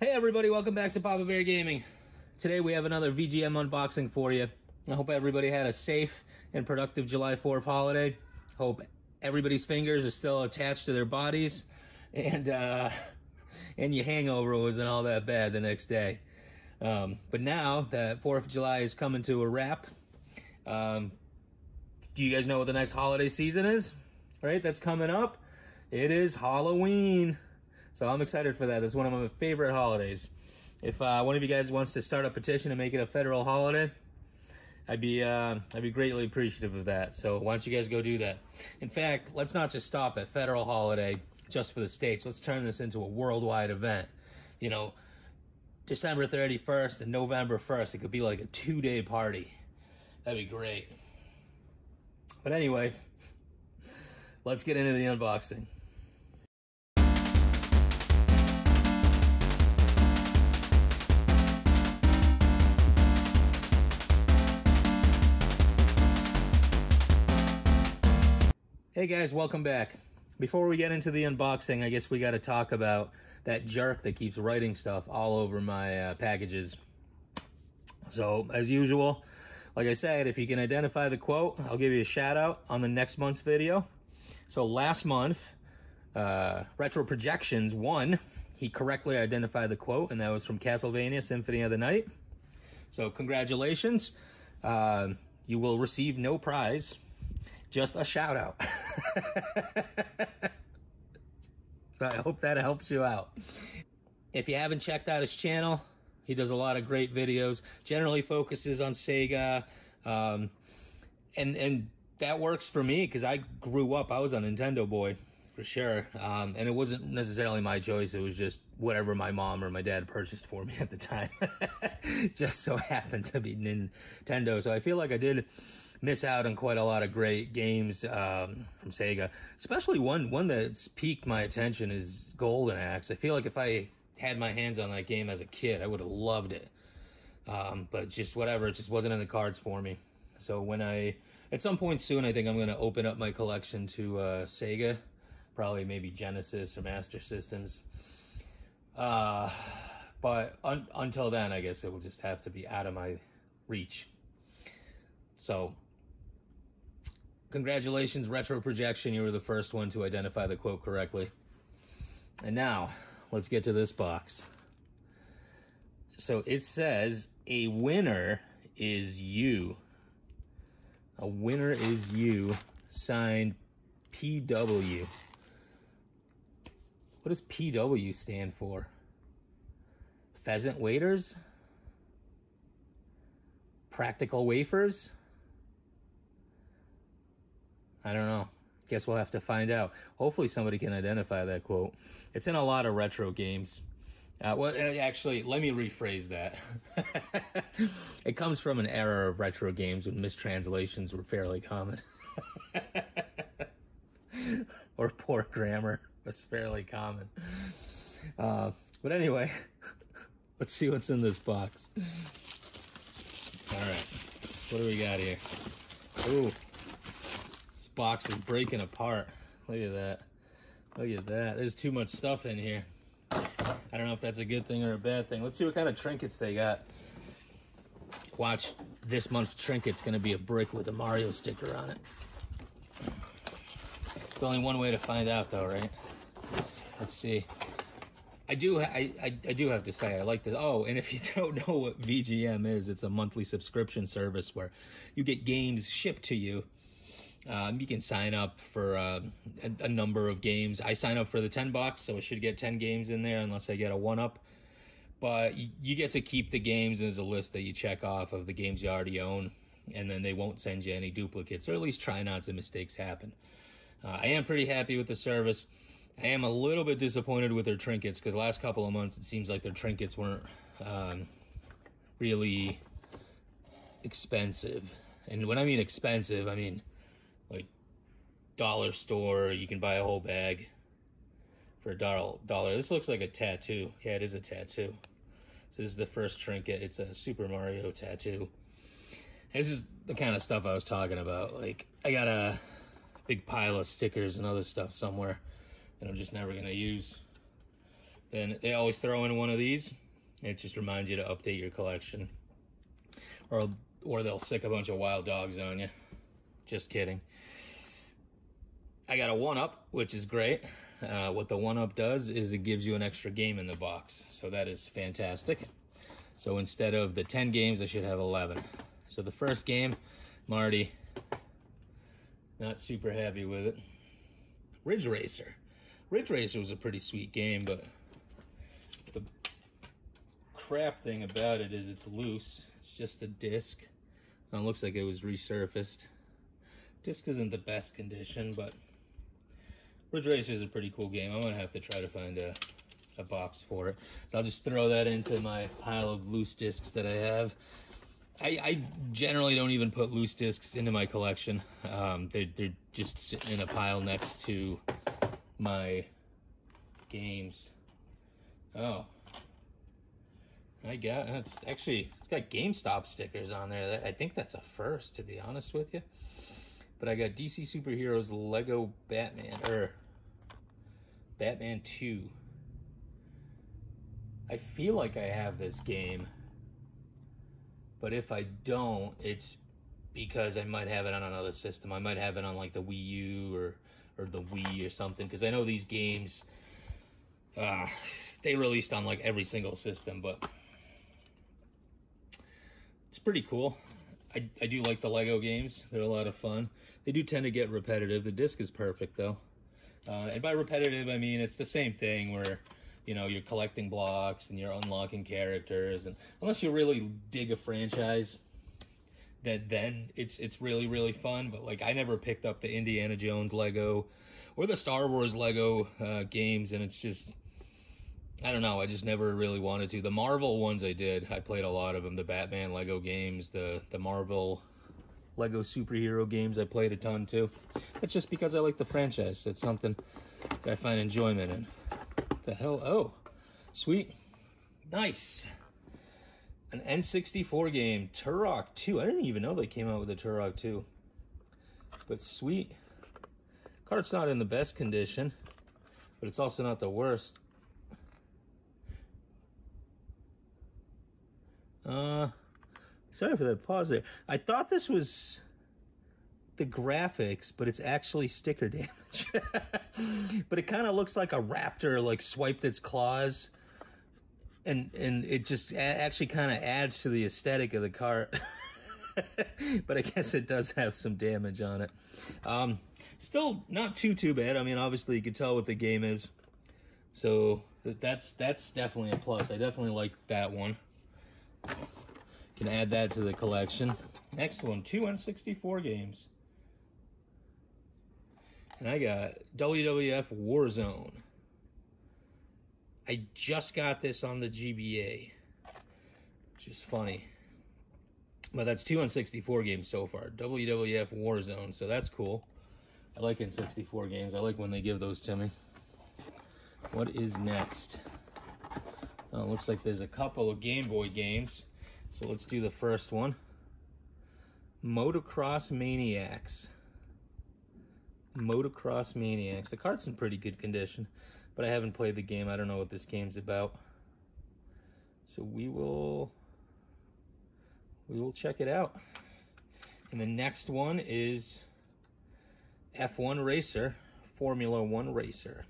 Hey everybody, welcome back to Pappa Bear Gaming. Today we have another VGM unboxing for you. I hope everybody had a safe and productive July 4th holiday. Hope everybody's fingers are still attached to their bodies and uh, and your hangover wasn't all that bad the next day. Um, but now that 4th of July is coming to a wrap, um, do you guys know what the next holiday season is? Right, that's coming up. It is Halloween. So I'm excited for that. It's one of my favorite holidays. If uh, one of you guys wants to start a petition to make it a federal holiday, I'd be uh, I'd be greatly appreciative of that. So why don't you guys go do that? In fact, let's not just stop at federal holiday just for the states. Let's turn this into a worldwide event. You know, December 31st and November 1st. It could be like a two-day party. That'd be great. But anyway, let's get into the unboxing. Hey guys, welcome back. Before we get into the unboxing, I guess we got to talk about that jerk that keeps writing stuff all over my uh, packages. So, as usual, like I said, if you can identify the quote, I'll give you a shout out on the next month's video. So last month, uh, Retro Projections won. He correctly identified the quote, and that was from Castlevania Symphony of the Night. So congratulations. Uh, you will receive no prize just a shout out. so I hope that helps you out. If you haven't checked out his channel, he does a lot of great videos, generally focuses on Sega. Um, and, and that works for me because I grew up, I was a Nintendo boy for sure. Um, and it wasn't necessarily my choice. It was just whatever my mom or my dad purchased for me at the time. just so happened to be Nintendo. So I feel like I did miss out on quite a lot of great games um, from Sega. Especially one one that's piqued my attention is Golden Axe. I feel like if I had my hands on that game as a kid, I would have loved it. Um, but just whatever, it just wasn't in the cards for me. So when I, at some point soon, I think I'm going to open up my collection to uh, Sega, probably maybe Genesis or Master Systems. Uh, but un until then, I guess it will just have to be out of my reach. So Congratulations, Retro Projection. You were the first one to identify the quote correctly. And now, let's get to this box. So it says, a winner is you. A winner is you, signed PW. What does PW stand for? Pheasant waiters? Practical wafers? I don't know. Guess we'll have to find out. Hopefully somebody can identify that quote. It's in a lot of retro games. Uh, well, uh, actually, let me rephrase that. it comes from an era of retro games when mistranslations were fairly common. or poor grammar was fairly common. Uh, but anyway, let's see what's in this box. All right, what do we got here? Ooh, box is breaking apart. Look at that. Look at that. There's too much stuff in here. I don't know if that's a good thing or a bad thing. Let's see what kind of trinkets they got. Watch, this month's trinket's gonna be a brick with a Mario sticker on it. It's only one way to find out though, right? Let's see. I do, I, I, I, do have to say, I like this. Oh, and if you don't know what VGM is, it's a monthly subscription service where you get games shipped to you um, you can sign up for uh, a, a, number of games. I sign up for the 10 bucks, so I should get 10 games in there unless I get a one up. But you, you get to keep the games as a list that you check off of the games you already own, and then they won't send you any duplicates, or at least try not to mistakes happen. Uh, I am pretty happy with the service. I am a little bit disappointed with their trinkets because last couple of months it seems like their trinkets weren't um, really expensive. And when I mean expensive, I mean like dollar store. You can buy a whole bag for a dollar. Dollar. This looks like a tattoo. Yeah, it is a tattoo. So this is the first trinket. It's a Super Mario tattoo. This is the kind of stuff I was talking about. Like I got a big pile of stickers and other stuff somewhere that I'm just never gonna use. then they always throw in one of these. It just reminds you to update your collection. Or, or they'll sick a bunch of wild dogs on you. Just kidding. I got a 1-up, which is great. Uh, what the 1-up does is it gives you an extra game in the box. So that is fantastic. So instead of the 10 games, I should have 11. So the first game, Marty, not super happy with it. Ridge Racer. Ridge Racer was a pretty sweet game, but the crap thing about it is it's loose. It's just a disc. it looks like it was resurfaced. Disc isn't the best condition, but Ridge Racer is a pretty cool game. I'm gonna have to try to find a, a box for it. So I'll just throw that into my pile of loose discs that I have. I, I generally don't even put loose discs into my collection. Um, they're, they're just sitting in a pile next to my games. Oh. I got, that's actually, it's got GameStop stickers on there. I think that's a first, to be honest with you. But I got DC Superheroes Lego Batman, or Batman 2. I feel like I have this game, but if I don't, it's because I might have it on another system. I might have it on like the Wii U or or the Wii or something. Because I know these games, uh, they released on like every single system, but it's pretty cool. I, I do like the Lego games. They're a lot of fun. They do tend to get repetitive. The disc is perfect though. Uh, and by repetitive, I mean it's the same thing where, you know, you're collecting blocks and you're unlocking characters. And unless you really dig a franchise, that then it's it's really really fun. But like I never picked up the Indiana Jones Lego or the Star Wars Lego uh, games, and it's just I don't know. I just never really wanted to. The Marvel ones I did. I played a lot of them. The Batman Lego games, the the Marvel Lego superhero games. I played a ton too. That's just because I like the franchise. It's something I find enjoyment in. The hell? Oh, sweet, nice. An N64 game, Turok 2. I didn't even know they came out with a Turok 2. But sweet. Cart's not in the best condition, but it's also not the worst. Uh, sorry for that pause there. I thought this was the graphics, but it's actually sticker damage. but it kind of looks like a raptor like swiped its claws and and it just actually kind of adds to the aesthetic of the cart. but I guess it does have some damage on it. Um, still not too too bad. I mean, obviously you can tell what the game is, so that's that's definitely a plus. I definitely like that one. Can add that to the collection. Next one, two N64 games. And I got WWF Warzone. I just got this on the GBA, which is funny. But that's two N64 games so far. WWF Warzone, so that's cool. I like N64 games. I like when they give those to me. What is next? Oh, looks like there's a couple of Game Boy games. So let's do the first one. Motocross Maniacs. Motocross Maniacs. The cart's in pretty good condition, but I haven't played the game. I don't know what this game's about. So we will we will check it out. And the next one is F1 Racer, Formula One Racer.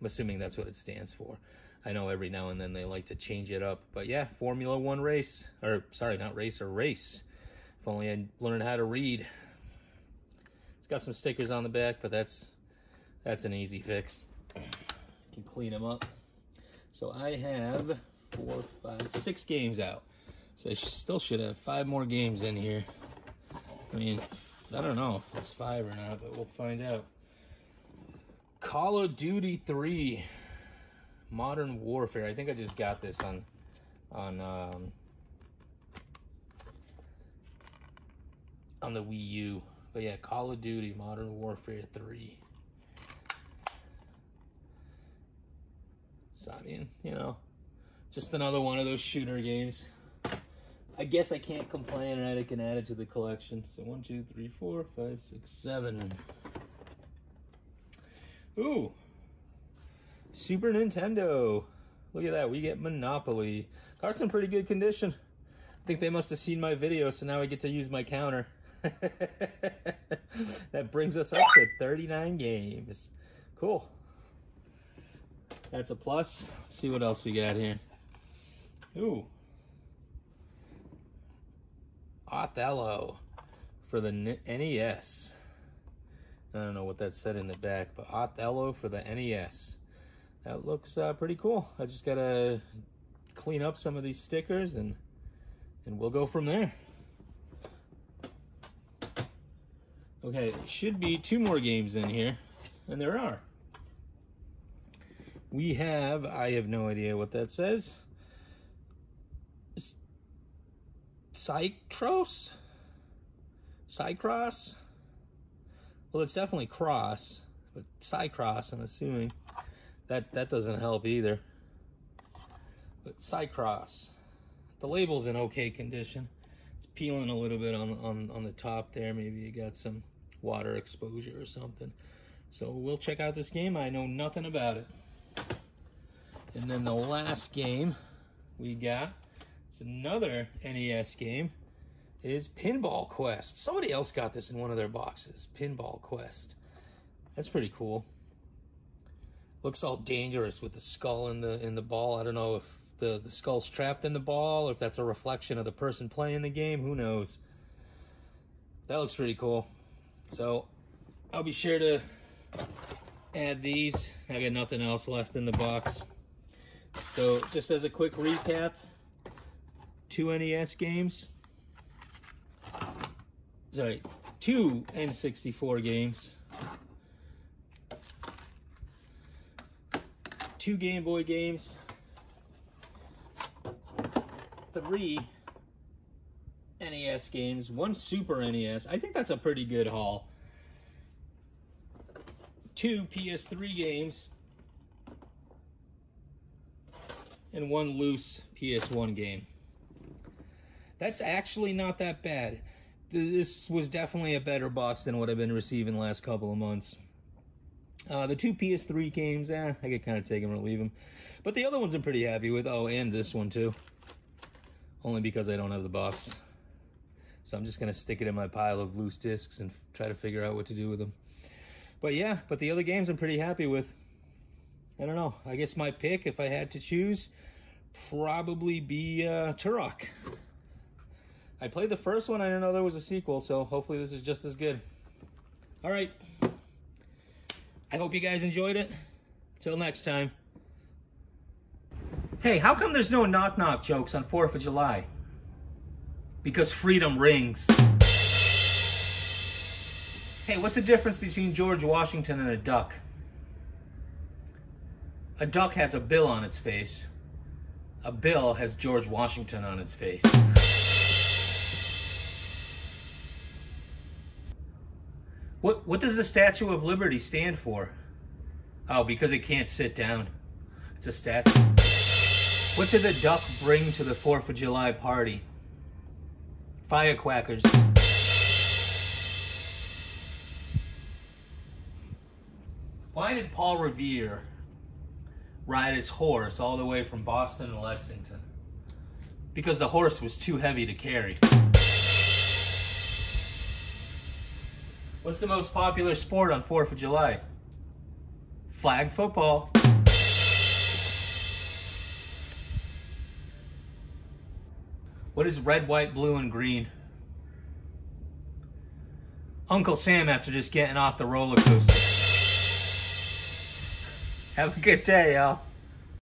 I'm assuming that's what it stands for. I know every now and then they like to change it up, but yeah, Formula One race, or sorry, not racer, race. If only I learned how to read. It's got some stickers on the back, but that's that's an easy fix. You can clean them up. So I have four, five, six games out. So I still should have five more games in here. I mean, I don't know if it's five or not, but we'll find out. Call of Duty 3 Modern Warfare. I think I just got this on on um, on the Wii U. But yeah, Call of Duty Modern Warfare 3. So I mean, you know, just another one of those shooter games. I guess I can't complain and I can add it to the collection. So one, two, three, four, five, six, seven. Ooh. Super Nintendo. Look at that. We get Monopoly. Cart's in pretty good condition. I think they must have seen my video, so now I get to use my counter. that brings us up to 39 games. Cool. That's a plus. Let's see what else we got here. Ooh. Othello for the NES. I don't know what that said in the back, but Othello for the NES. That looks uh, pretty cool. I just gotta clean up some of these stickers and and we'll go from there. Okay, should be two more games in here, and there are. We have, I have no idea what that says. Cycros? Cycross? Well, it's definitely cross, but Cycross, I'm assuming. That, that doesn't help either. But Cycross. The label's in okay condition. It's peeling a little bit on, on, on the top there. Maybe you got some water exposure or something. So we'll check out this game. I know nothing about it. And then the last game we got is another NES game is Pinball Quest. Somebody else got this in one of their boxes. Pinball Quest. That's pretty cool. Looks all dangerous with the skull in the in the ball. I don't know if the, the skull's trapped in the ball or if that's a reflection of the person playing the game. Who knows? That looks pretty cool. So I'll be sure to add these. I got nothing else left in the box. So just as a quick recap, two NES games. Sorry, two N64 games. Two Game Boy games. Three NES games, one Super NES. I think that's a pretty good haul. Two PS3 games, and one loose PS1 game. That's actually not that bad. This was definitely a better box than what I've been receiving last couple of months. Uh, the two PS3 games, eh, I could kind of take them or leave them. But the other ones I'm pretty happy with. Oh, and this one too. Only because I don't have the box. So I'm just going to stick it in my pile of loose discs and try to figure out what to do with them. But yeah, but the other games I'm pretty happy with. I don't know. I guess my pick, if I had to choose, probably be uh, Turok. I played the first one. I didn't know there was a sequel, so hopefully this is just as good. All right. I hope you guys enjoyed it. Till next time. Hey, how come there's no knock-knock jokes on 4th of July? Because freedom rings. Hey, what's the difference between George Washington and a duck? A duck has a bill on its face. A bill has George Washington on its face. What, what does the Statue of Liberty stand for? Oh, because it can't sit down. It's a statue. What did the duck bring to the 4th of July party? Firecrackers. Why did Paul Revere ride his horse all the way from Boston to Lexington because the horse was too heavy to carry. What's the most popular sport on 4th of July? Flag football. What is red, white, blue, and green? Uncle Sam after just getting off the roller coaster. Have a good day, y'all.